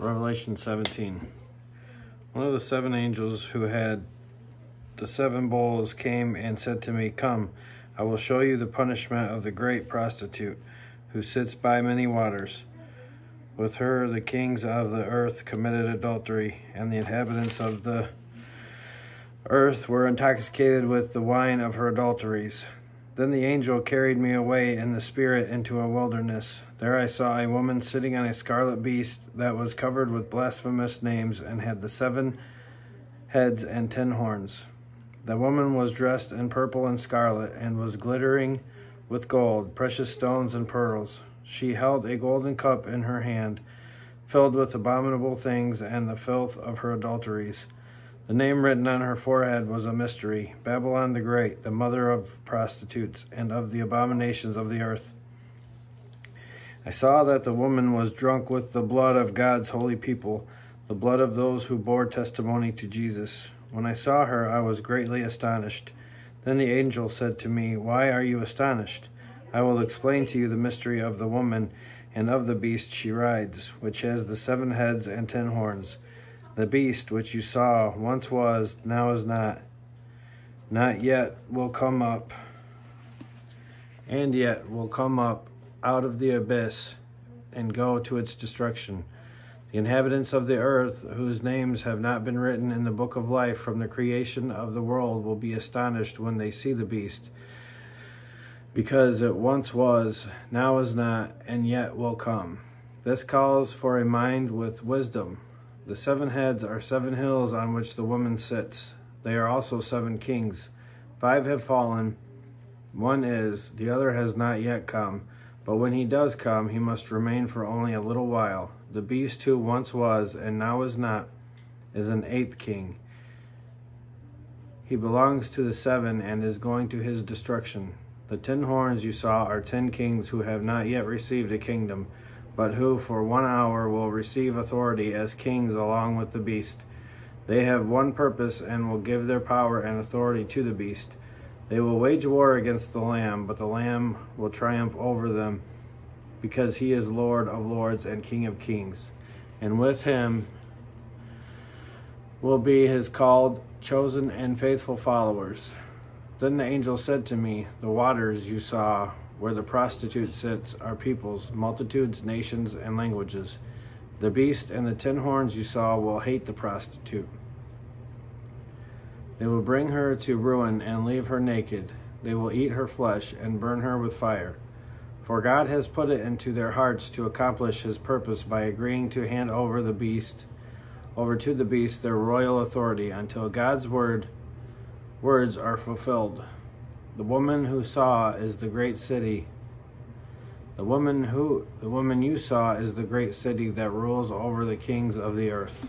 Revelation 17. One of the seven angels who had the seven bowls came and said to me, Come, I will show you the punishment of the great prostitute who sits by many waters. With her the kings of the earth committed adultery, and the inhabitants of the earth were intoxicated with the wine of her adulteries. Then the angel carried me away in the spirit into a wilderness. There I saw a woman sitting on a scarlet beast that was covered with blasphemous names and had the seven heads and ten horns. The woman was dressed in purple and scarlet and was glittering with gold, precious stones, and pearls. She held a golden cup in her hand, filled with abominable things and the filth of her adulteries. The name written on her forehead was a mystery Babylon the Great, the mother of prostitutes and of the abominations of the earth. I saw that the woman was drunk with the blood of God's holy people, the blood of those who bore testimony to Jesus. When I saw her, I was greatly astonished. Then the angel said to me, Why are you astonished? I will explain to you the mystery of the woman and of the beast she rides, which has the seven heads and ten horns. The beast which you saw once was, now is not, not yet will come up, and yet will come up out of the abyss and go to its destruction. The inhabitants of the earth, whose names have not been written in the book of life from the creation of the world, will be astonished when they see the beast, because it once was, now is not, and yet will come. This calls for a mind with wisdom. The seven heads are seven hills on which the woman sits. They are also seven kings. Five have fallen, one is, the other has not yet come. But when he does come, he must remain for only a little while. The beast who once was, and now is not, is an eighth king. He belongs to the seven and is going to his destruction. The ten horns you saw are ten kings who have not yet received a kingdom but who for one hour will receive authority as kings along with the beast. They have one purpose and will give their power and authority to the beast. They will wage war against the Lamb, but the Lamb will triumph over them because he is Lord of lords and King of kings. And with him will be his called, chosen, and faithful followers. Then the angel said to me, The waters you saw where the prostitute sits are peoples, multitudes, nations, and languages. The beast and the ten horns you saw will hate the prostitute. They will bring her to ruin and leave her naked. They will eat her flesh and burn her with fire. For God has put it into their hearts to accomplish his purpose by agreeing to hand over the beast, over to the beast their royal authority until God's word words are fulfilled. The woman who saw is the great city. The woman who the woman you saw is the great city that rules over the kings of the earth.